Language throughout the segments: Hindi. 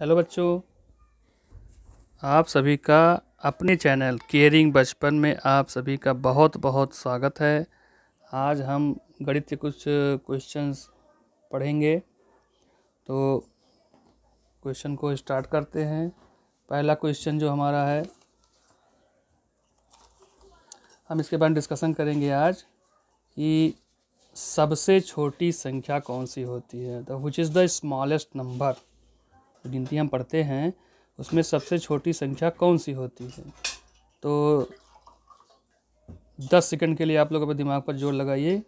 हेलो बच्चों, आप सभी का अपने चैनल केयरिंग बचपन में आप सभी का बहुत बहुत स्वागत है। आज हम गणित के कुछ क्वेश्चंस पढ़ेंगे। तो क्वेश्चन को स्टार्ट करते हैं। पहला क्वेश्चन जो हमारा है, हम इसके बारे में डिस्कशन करेंगे आज कि सबसे छोटी संख्या कौन सी होती है? The which is the smallest number गिनती हम पढ़ते हैं, उसमें सबसे छोटी संख्या कौन सी होती है? तो दस सेकंड के लिए आप लोग अपने दिमाग पर ज़ोर लगाइए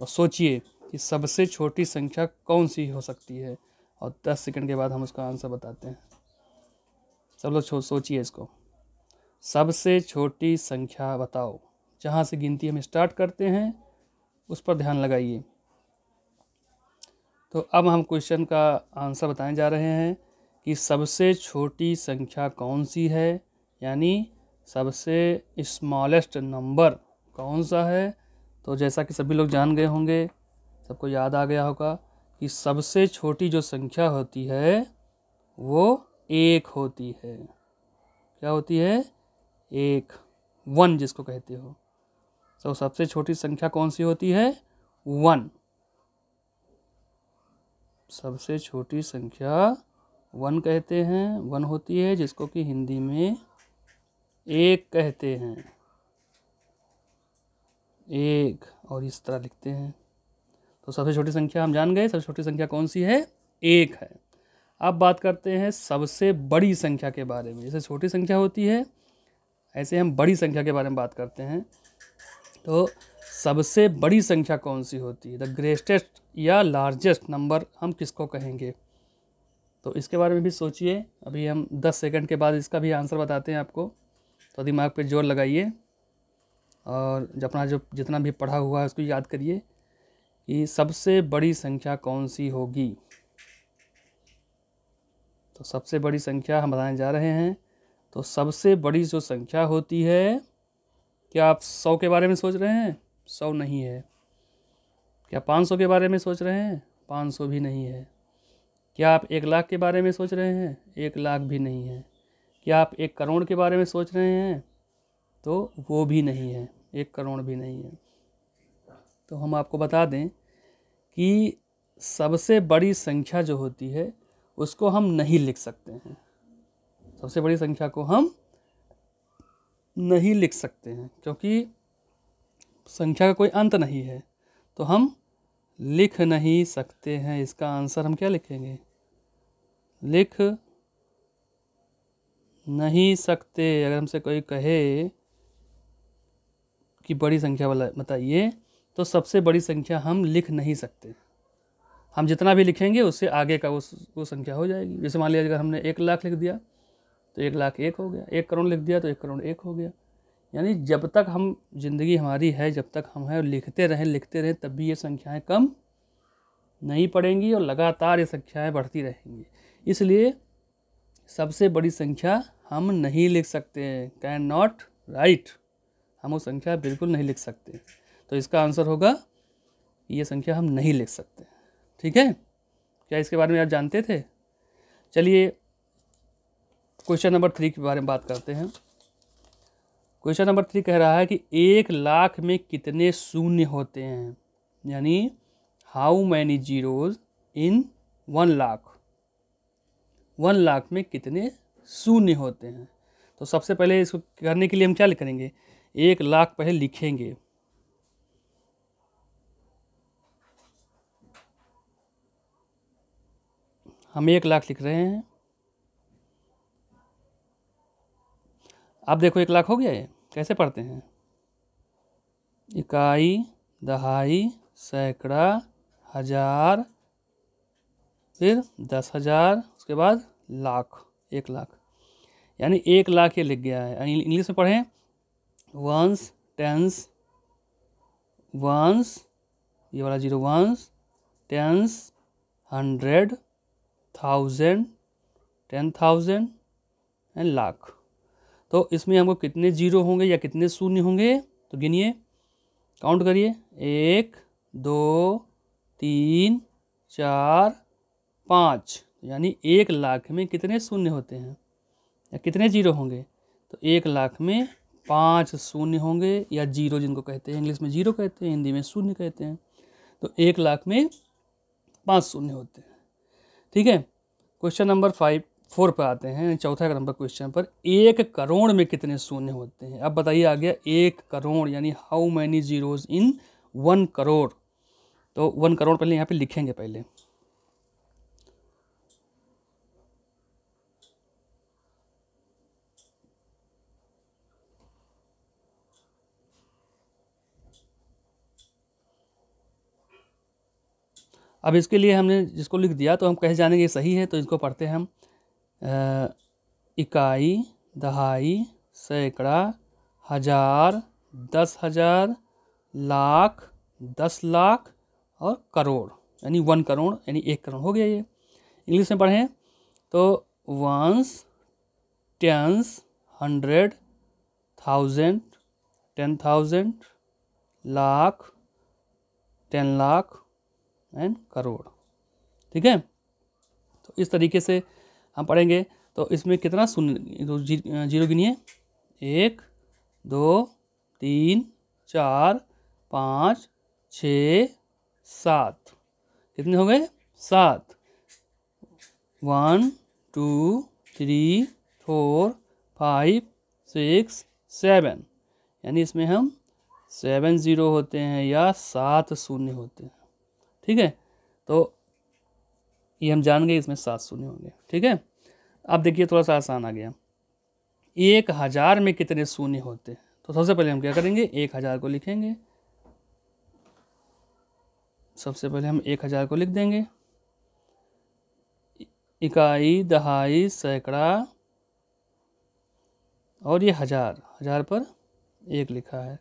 और सोचिए कि सबसे छोटी संख्या कौन सी हो सकती है। और दस सेकंड के बाद हम उसका आंसर बताते हैं। सब लोग सोचिए इसको। सबसे छोटी संख्या बताओ। जहाँ से गिनती हम स्टार्ट करते हैं, उस पर ध्यान लगाइए। तो अब हम क्वेश्चन का आंसर बताने जा रहे हैं कि सबसे छोटी संख्या कौन सी है? यानी सबसे स्मॉलेस्ट नंबर कौन सा है? तो जैसा कि सभी लोग जान गए होंगे, सबको याद आ गया होगा कि सबसे छोटी जो संख्या होती है, वो एक होती है। क्या होती है? एक। वन जिसको कहते हो। तो सबसे छोटी संख्या कौन सी होती है? वन सबसे छोटी संख्या वन कहते हैं। वन होती है जिसको कि हिंदी में एक कहते हैं। एक, और इस तरह लिखते हैं। तो सबसे छोटी संख्या हम जान गए। सबसे छोटी संख्या कौन सी है? एक है। अब बात करते हैं सबसे बड़ी संख्या के बारे में। जैसे छोटी संख्या होती है, ऐसे हम बड़ी संख्या के बारे में बात करते हैं। तो सबसे बड़ी संख्या कौन सी होती है? द ग्रेटेस्ट या लार्जेस्ट नंबर हम किसको कहेंगे? तो इसके बारे में भी सोचिए। अभी हम 10 सेकंड के बाद इसका भी आंसर बताते हैं आपको। तो दिमाग पे ज़ोर लगाइए और अपना जो जितना भी पढ़ा हुआ है उसको याद करिए कि सबसे बड़ी संख्या कौन सी होगी? तो सबसे बड़ी संख्या हम बताने जा रहे हैं। तो सबसे बड़ी जो संख्या होती है, क्या आप सौ के बारे में सोच रहे हैं? सौ नहीं है। क्या पाँच सौ के बारे में सोच रहे हैं? पाँच सौ भी नहीं है। क्या आप एक लाख के बारे में सोच रहे हैं? एक लाख भी नहीं है। क्या आप एक करोड़ के बारे में सोच रहे हैं? तो वो भी नहीं है। एक करोड़ भी नहीं है। तो हम आपको बता दें कि सबसे बड़ी संख्या जो होती है, उसको हम नहीं लिख सकते हैं। सबसे बड़ी संख्या को हम नहीं लिख सकते हैं, क्योंकि संख्या का कोई अंत नहीं है तो हम लिख नहीं सकते हैं। इसका आंसर हम क्या लिखेंगे? लिख नहीं सकते। अगर हमसे कोई कहे कि बड़ी संख्या वाला, बताइए तो सबसे बड़ी संख्या हम लिख नहीं सकते। हम जितना भी लिखेंगे, उससे आगे का वो वो संख्या हो जाएगी। जैसे मान लिया अगर हमने एक लाख लिख दिया तो एक लाख एक हो गया। एक करोड़ लिख दिया तो एक करोड़ एक हो गया। यानी जब तक हम ज़िंदगी हमारी है, जब तक हम हैं, लिखते रहें लिखते रहें, तब भी ये संख्याएँ कम नहीं पड़ेंगी और लगातार ये संख्याएँ बढ़ती रहेंगी। इसलिए सबसे बड़ी संख्या हम नहीं लिख सकते हैं। कैन नॉट राइट हम वो संख्या बिल्कुल नहीं लिख सकते। तो इसका आंसर होगा, ये संख्या हम नहीं लिख सकते। ठीक है? क्या इसके बारे में आप जानते थे? चलिए क्वेश्चन नंबर थ्री के बारे में बात करते हैं। क्वेश्चन नंबर थ्री कह रहा है कि एक लाख में कितने शून्य होते हैं? यानी how many zeros in one lakh one lakh में कितने शून्य होते हैं? तो सबसे पहले इसको करने के लिए हम क्या करेंगे? एक लाख पहले लिखेंगे। हम एक लाख लिख रहे हैं। अब देखो एक लाख हो गया ये। कैसे पढ़ते हैं? इकाई, दहाई, सैकड़ा, हज़ार, फिर दस हज़ार, उसके बाद लाख, एक लाख। यानी एक लाख ये लिख गया है। इंग्लिश में पढ़ें वंस टेंस वंस ये वाला zero ones tens hundred thousand ten thousand and lakh. तो इसमें हमको कितने ज़ीरो होंगे या कितने शून्य होंगे? तो गिनिए। काउंट करिए। एक, दो, तीन, चार, पाँच। यानी एक लाख में कितने शून्य होते हैं? या कितने ज़ीरो होंगे? तो एक लाख में पाँच शून्य होंगे या ज़ीरो जिनको कहते हैं, इंग्लिश में ज़ीरो कहते हैं, हिंदी में शून्य कहते हैं। तो एक लाख में पाँच शून्य होते हैं। ठीक है? क्वेश्चन नंबर फाइव फोर पर आते हैं, चौथा नंबर क्वेश्चन पर, एक करोड़ में कितने शून्य होते हैं? अब बताइए आ गया एक करोड़, यानी how many zeros in one crore तो वन करोड़ पहले यहाँ पे लिखेंगे पहले। अब इसके लिए हमने जिसको लिख दिया तो हम कहे जानेंगे सही है तो इसको पढ़ते हैं हम। इकाई, दहाई, सैकड़ा, हज़ार, दस हज़ार, लाख, दस लाख और करोड़। यानी वन करोड़, यानी एक करोड़ हो गया ये। इंग्लिश में पढ़ें तो ones tens hundred thousand ten thousand lakh ten lakh and crore. ठीक है? तो इस तरीके से हम पढ़ेंगे। तो इसमें कितना शून्य तो जी, ज़ीरो गिनिए एक दो तीन चार पाँच छ सात। कितने हो गए? सात। One two three four five six seven. यानी इसमें हम सेवन ज़ीरो होते हैं या सात शून्य होते हैं। ठीक है? तो ये हम जान गए, इसमें सात शून्य होंगे। ठीक है? अब देखिए थोड़ा सा आसान आ गया। एक हज़ार में कितने शून्य होते हैं? तो सबसे पहले हम क्या करेंगे? एक हज़ार को लिखेंगे। सबसे पहले हम एक हज़ार को लिख देंगे। इकाई, दहाई, सैकड़ा और ये हज़ार। हज़ार पर एक लिखा है।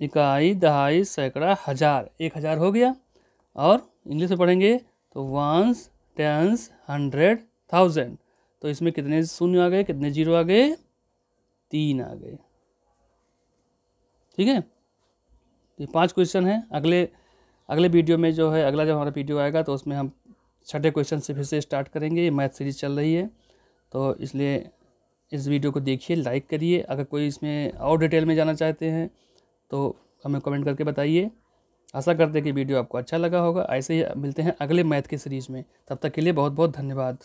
इकाई, दहाई, सैकड़ा, हज़ार। एक हज़ार हो गया। और इंग्लिश में पढ़ेंगे तो वंस टेंस हंड्रेड थाउज़ेंड तो इसमें कितने शून्य आ गए? कितने ज़ीरो आ गए? तीन आ गए। ठीक है? ये पाँच क्वेश्चन हैं। अगले अगले वीडियो में जो है, अगला जब हमारा वीडियो आएगा तो उसमें हम छठे क्वेश्चन से फिर से स्टार्ट करेंगे। ये मैथ सीरीज़ चल रही है। तो इसलिए इस वीडियो को देखिए लाइक करिए। अगर कोई इसमें और डिटेल में जाना चाहते हैं तो हमें कमेंट करके बताइए। आशा करते हैं कि वीडियो आपको अच्छा लगा होगा। ऐसे ही मिलते हैं अगले मैथ के सीरीज़ में। तब तक के लिए बहुत बहुत धन्यवाद।